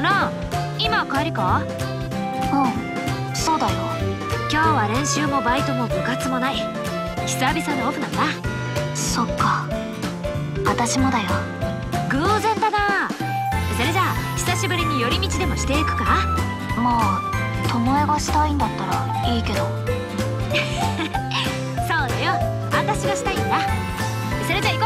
ラン今帰りか？うんそうだよ。今日は練習もバイトも部活もない。久々のオフなんだ。そっか。私もだよ。偶然だな。それじゃあ久しぶりに寄り道でもしていくか？まあ巴がしたいんだったらいいけど。そうだよ。私がしたいんだ。それじゃ行こう。